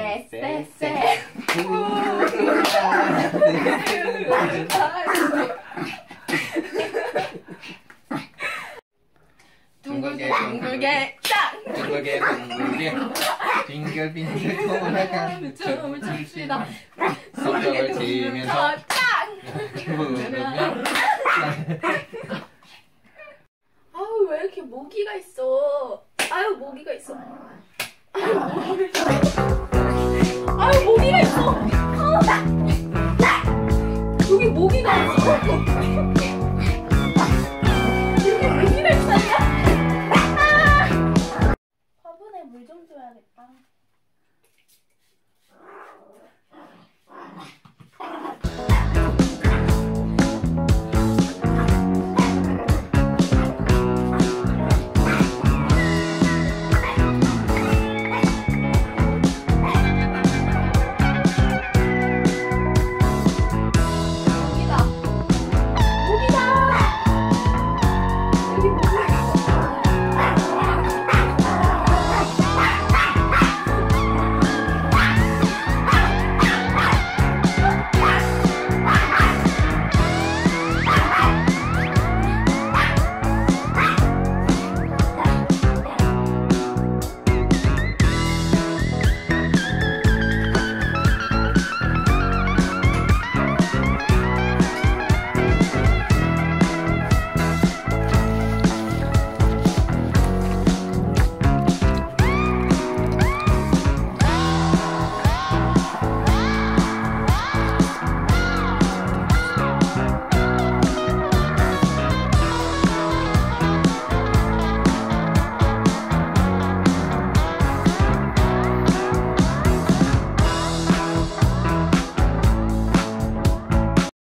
쎄쎄쎄 둥글게 둥글게 짱 둥글게 둥글게. 빙글빙글 돌아가는 춤을 춥시다. 성적을 치면서 짱 부르면 아우 왜 이렇게 모기가 있어? 아유 모기가 있어 줘야겠다